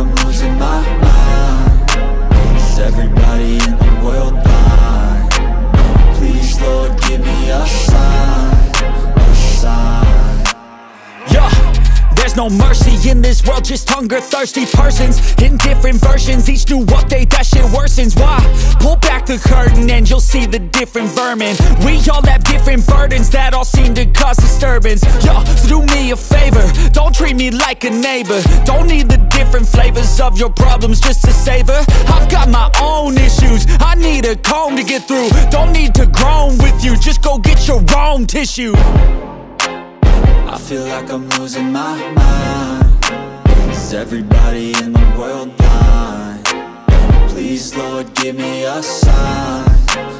I'm losing my mind Is everybody in the world blind? Please, Lord, give me a sign A sign Yeah, there's no mercy in this world Just hunger-thirsty persons In different versions Each new update, that shit worsens Why? Pull the curtain and you'll see the different vermin. We all have different burdens that all seem to cause disturbance. Yo, so do me a favor, don't treat me like a neighbor. Don't need the different flavors of your problems just to savor. I've got my own issues, I need a comb to get through. Don't need to groan with you, just go get your own tissue. I feel like I'm losing my mind. Is everybody in the world blind? Please, Lord, give me a sign